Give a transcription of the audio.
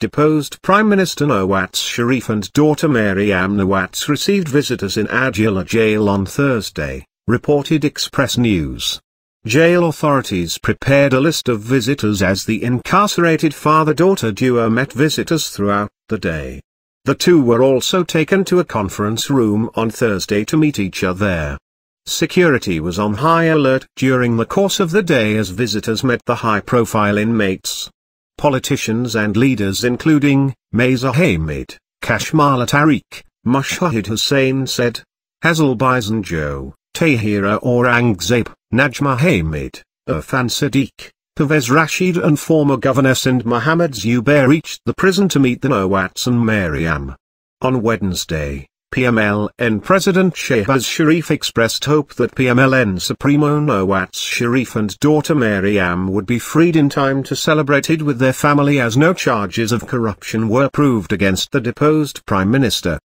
Deposed Prime Minister Nawaz Sharif and daughter Maryam Nawaz received visitors in Adiala jail on Thursday, reported Express News. Jail authorities prepared a list of visitors as the incarcerated father-daughter duo met visitors throughout the day. The two were also taken to a conference room on Thursday to meet each other. Security was on high alert during the course of the day as visitors met the high-profile inmates politicians and leaders including, Meza Hamid, Kashmala Tariq, Mushahid Hussain Syed, Hazel Joe, Tahira Aurangzeb, Najma Hamid, Irfan Sadiq, Pervez Rashid and former Governor Sindh Mohammad Zubair reached the prison to meet the Nawaz and Maryam. On Wednesday, PMLN President Shehbaz Sharif expressed hope that PMLN Supremo Nawaz Sharif and daughter Maryam would be freed in time to celebrate Eid with their family as no charges of corruption were proved against the deposed Prime Minister.